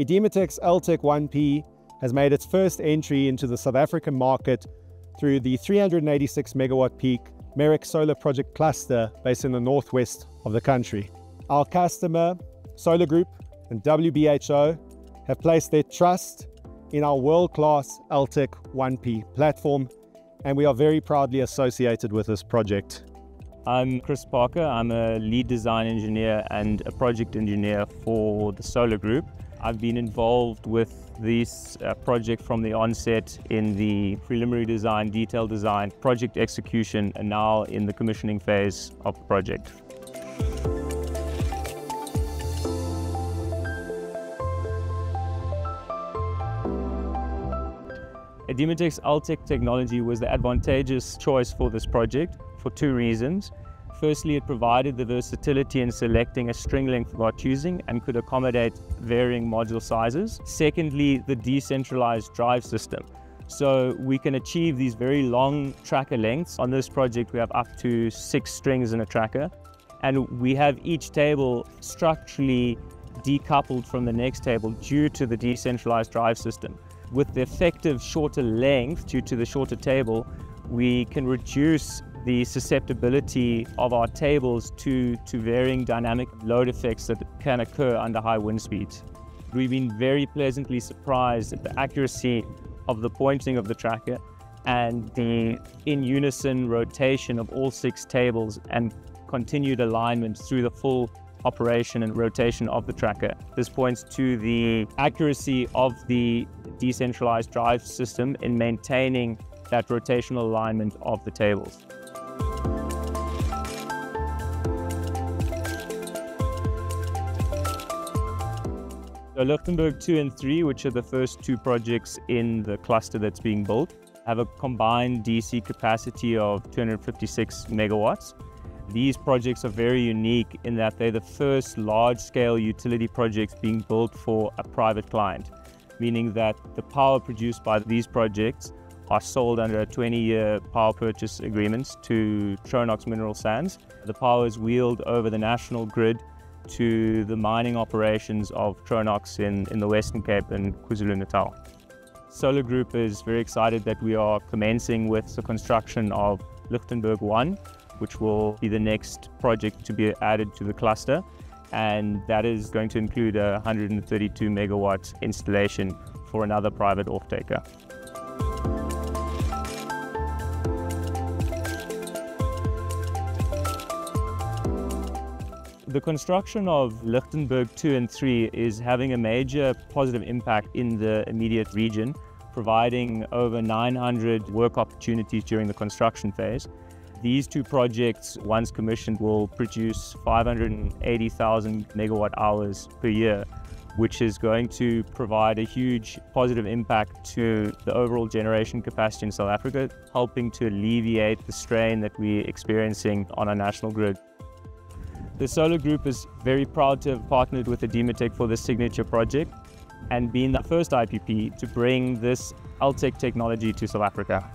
IDEEMATEC's L:TEC 1P has made its first entry into the South African market through the 386 megawatt peak Merak Solar Project cluster based in the northwest of the country. Our customer, SOLA Group and WBHO, have placed their trust in our world-class L:TEC 1P platform, and we are very proudly associated with this project. I'm Chris Parker. I'm a lead design engineer and a project engineer for the SOLA Group. I've been involved with this uh, project from the onset in the preliminary design, detail design, project execution, and now in the commissioning phase of the project. IDEEMATEC's L:TEC technology was the advantageous choice for this project for two reasons. Firstly, it provided the versatility in selecting a string length of our choosing and could accommodate varying module sizes. Secondly, the decentralized drive system. So we can achieve these very long tracker lengths. On this project, we have up to six strings in a tracker. And we have each table structurally decoupled from the next table due to the decentralized drive system. With the effective shorter length due to the shorter table, we can reduce the susceptibility of our tables to, to varying dynamic load effects that can occur under high wind speeds. We've been very pleasantly surprised at the accuracy of the pointing of the tracker and the in unison rotation of all six tables and continued alignment through the full operation and rotation of the tracker. This points to the accuracy of the decentralized drive system in maintaining that rotational alignment of the tables. So Lichtenburg 2 and 3, which are the first two projects in the cluster that's being built, have a combined DC capacity of 256 megawatts. These projects are very unique in that they're the first large-scale utility projects being built for a private client, meaning that the power produced by these projects are sold under a 20-year power purchase agreements to Tronox Mineral Sands. The power is wheeled over the national grid to the mining operations of Tronox in, in the Western Cape and KwaZulu-Natal. SOLA Group is very excited that we are commencing with the construction of Lichtenburg 1, which will be the next project to be added to the cluster. And that is going to include a 132 megawatt installation for another private off-taker. The construction of Lichtenburg 2 and 3 is having a major positive impact in the immediate region, providing over 900 work opportunities during the construction phase. These two projects, once commissioned, will produce 580,000 megawatt hours per year, which is going to provide a huge positive impact to the overall generation capacity in South Africa, helping to alleviate the strain that we're experiencing on our national grid. The SOLA Group is very proud to have partnered with IDEEMATEC for this signature project and been the first IPP to bring this L:TEC technology to South Africa.